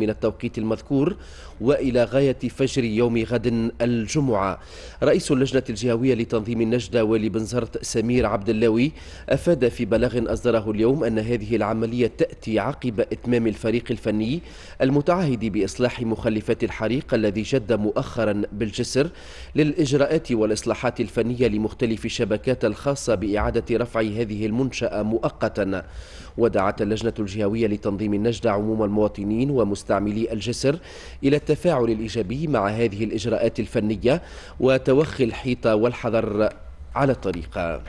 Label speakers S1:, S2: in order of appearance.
S1: من التوقيت المذكور وإلى غاية فجر يوم غد الجمعة. رئيس اللجنة الجهوية لتنظيم النجدة والي بنزرت سمير عبد اللوي أفاد في بلاغ أصدره اليوم أن هذه العملية تأتي عقب إتمام الفريق الفني المتعهد بإصلاح مخلفات الحريق الذي جد مؤخرا بالجسر للإجراءات والإصلاحات الفنية لمختلف الشبكات الخاصة بإعادة رفع هذه المنشأة مؤقتا. ودعت اللجنة الجهوية لتنظيم النجدة عموم المواطنين ومستعملي الجسر إلى التفاعل الإيجابي مع هذه الإجراءات الفنية وتوخي الحيطة والحذر على الطريق.